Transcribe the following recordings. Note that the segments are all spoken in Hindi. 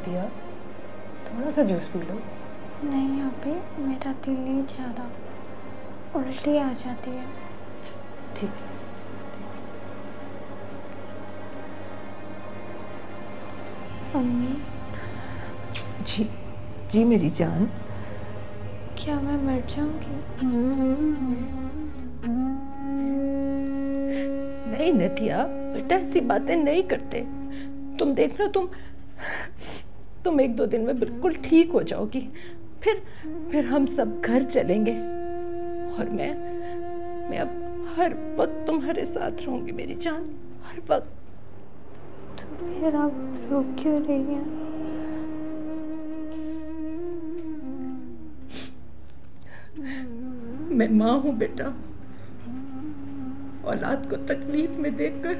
नदिया थोड़ा सा जूस पी लो। नहीं अभी मेरा दिल नहीं जा रहा। उल्टी आ जाती है। ठीक है। मम्मी। जी जी मेरी जान। क्या मैं मर जाऊँगी? नहीं नदिया बेटा ऐसी बातें नहीं करते। तुम देखना तुम तुम एक दो दिन में बिल्कुल ठीक हो जाओगी। फिर फिर हम सब घर चलेंगे। और मैं मैं अब हर वक्त तुम्हारे साथ रहूँगी मेरी जान हर वक्त। तो फिर आप रो क्यों रही हैं? मैं माँ हूँ बेटा। औलाद को तकलीफ़ में देखकर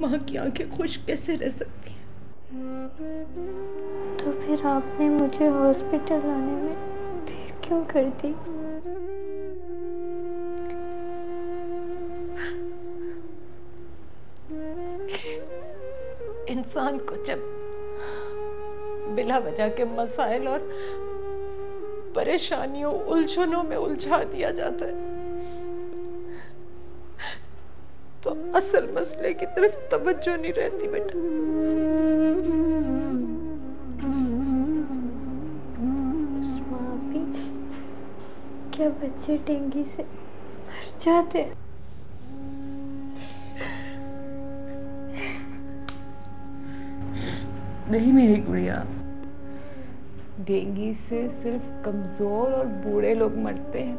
माँ की आँखें खुश कैसे रह सकती हैं? तो फिर आपने मुझे हॉस्पिटल आने में देर क्यों कर दी? इंसान को जब बिला वजह के मसाइल और परेशानियों, उलझनों में उलझा दिया जाता है तो असल मसले की तरफ़ तवज्जो नहीं रहती बेटा क्या बच्चे डेंगू से मर जाते हैं? नहीं मेरी गुड़िया डेंगू से सिर्फ़ कमज़ोर और बूढ़े लोग मरते हैं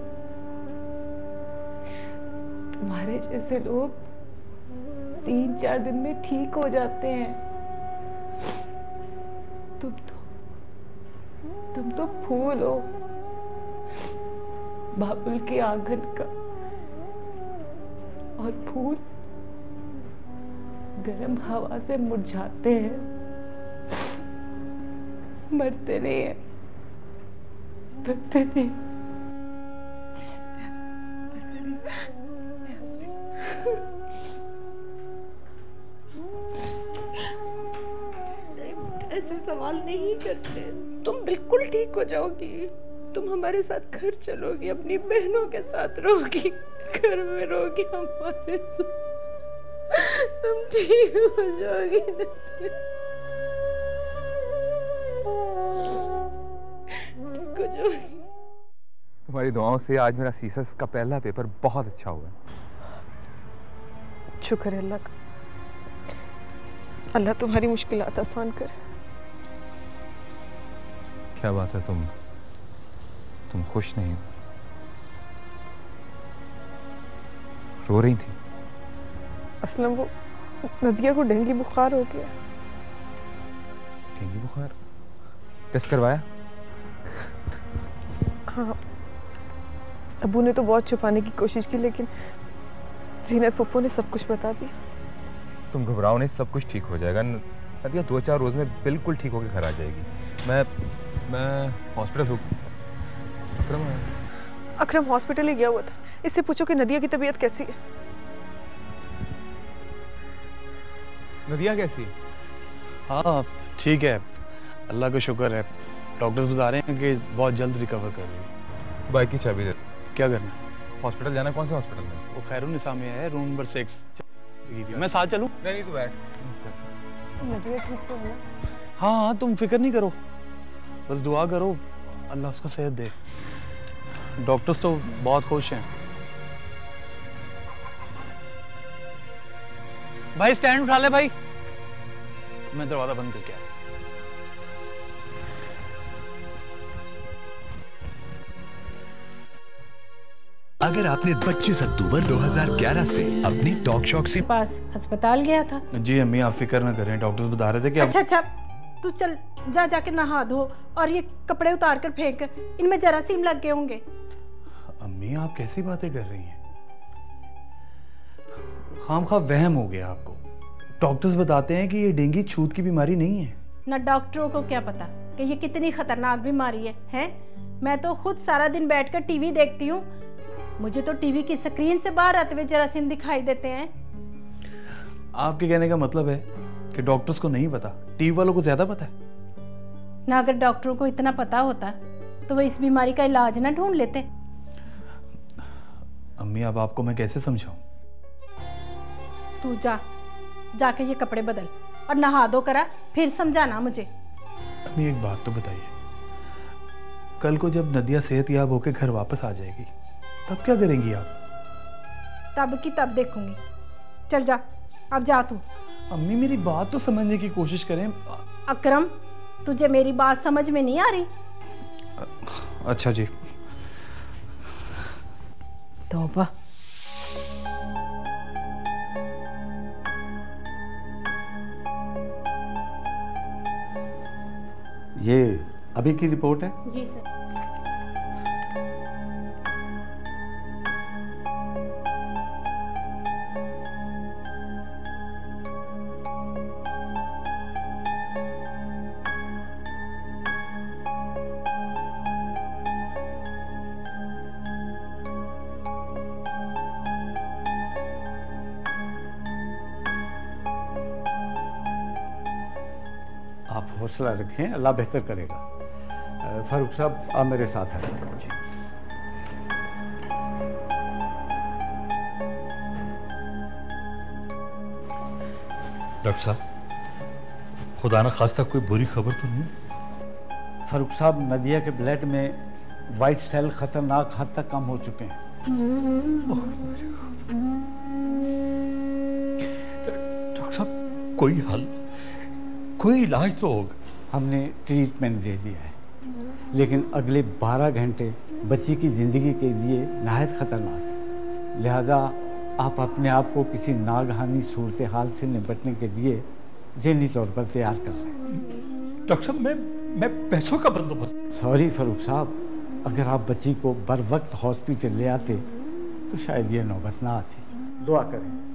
तुम्हारे जैसे लोग तीन चार दिन में ठीक हो जाते हैं। तुम तो तुम तो फूल हो। बाबुल के आँगन का और फूल गर्म हवा से मुरझाते हैं। मरते नहीं है। मरते नहीं सवाल नहीं करते। तुम बिल्कुल ठीक हो जाओगी। तुम हमारे साथ घर चलोगी अपनी बहनों के साथ रहोगी घर में रहोगी हमारे साथ। तुम ठीक हो जाओगी। ठीक हो जाओगी। तुम्हारी दुआओं से आज मेरा सीसस का पहला पेपर बहुत अच्छा हुआ। शुक्र है अल्लाह का। अल्लाह तुम्हारी मुश्किल आसान करे। क्या बात है तुम? तुम खुश नहीं रो रही थी। असलम वो नदिया को डेंगू बुखार हो गया। डेंगू बुखार? टेस्ट करवाया? हाँ। अबू ने तो बहुत छुपाने की कोशिश की लेकिन जीनत पप्पू ने सब कुछ बता दिया। तुम घबराओ नहीं सब कुछ ठीक हो जाएगा। नदिया दो चार रोज में बिल्कुल ठीक होकर घर आ जाएगी। मैं मैं हॉस्पिटल हूँ। विक्रम है। अकरम हॉस्पिटल ही गया हुआ था। इससे पूछो कि नदिया की तबीयत कैसी है? नदिया कैसी है? हाँ ठीक है। अल्लाह का शुक्र है। डॉक्टर्स बता रहे हैं कि बहुत जल्द रिकवर कर रही है। बाइक की चाबी दे। क्या करना हॉस्पिटल जाना कौन से हॉस्पिटल में? वो खैरुनिसा में है रूम नंबर सिक्स मैं साथ चलूँ? नहीं नहीं तू बैठ। नदिया ठीक तो है हाँ हाँ तुम फ़िक्र नहीं करो। बस दुआ करो अल्लाह उसको सेहत दे। डॉक्टर्स तो बहुत खुश हैं। भाई स्टैंड उठा ले भाई। मैं दरवाज़ा बंद करके आया। अगर आपने 25 अक्टूबर 2011 से अपनी टॉक शॉक से पास अस्पताल गया था। जी अम्मी आप फ़िक्र ना करें डॉक्टर्स बता रहे थे कि अच्छा अच्छा। तू चल जा जाके नहा धो और ये कपड़े उतार कर फेंक। इनमें जरासीम लग गए होंगे। अम्मी आप कैसी बातें कर रही हैं? खाम खा वहम हो गया आपको। डॉक्टर्स बताते हैं कि ये डेंगू छूत की बीमारी नहीं है। न डॉक्टरों को क्या पता कि ये कितनी खतरनाक बीमारी है हैं? मैं तो खुद सारा दिन बैठकर टीवी देखती हूँ। मुझे तो टीवी की स्क्रीन से बाहर आते हुए जरासीम दिखाई देते हैं। आपके कहने का मतलब है कि डॉक्टर्स को नहीं पता? टीवी वालों को ज़्यादा पता है? ना अगर डॉक्टरों को इतना पता होता तो वो इस बीमारी का इलाज ना ढूंढ लेते। अम्मी अब आपको मैं कैसे समझाऊं? तू जा जाके ये कपड़े बदल और नहा दो करा फिर समझाना मुझे। अम्मी एक बात तो बताइए। कल को जब नदिया सेहत याब होकर घर वापस आ जाएगी तब क्या करेंगी आप? तब की तब देखूँगी। चल जा अब जा तू। अम्मी मेरी बात तो समझने की कोशिश करें। अकरम तुझे मेरी बात समझ में नहीं आ रही? अच्छा जी। तौबा। ये अभी की रिपोर्ट है? जी सर। हौसला रखें अल्लाह बेहतर करेगा। फारूक साहब आप मेरे साथ हैं डॉक्टर साहब खुदा न खास्ता कोई बुरी खबर तो नहीं फारूक साहब नदिया के ब्लड में वाइट सेल खतरनाक हद तक कम हो चुके हैं। डॉक्टर साहब कोई हल कोई इलाज तो होगा। हमने ट्रीटमेंट दे दिया है। लेकिन अगले 12 घंटे बच्ची की ज़िंदगी के लिए नहायत ख़तरनाक है। लिहाजा आप अपने आप को किसी नागहानी सूरत हाल से निपटने के लिए जहनी तौर पर तैयार कर लें डॉक्टर साहब मैं मैं पैसों का बंदोबस्त सॉरी फारूक साहब अगर आप बच्ची को बर वक्त हॉस्पिटल ले आते तो शायद ये नौबत ना आती। दुआ करें।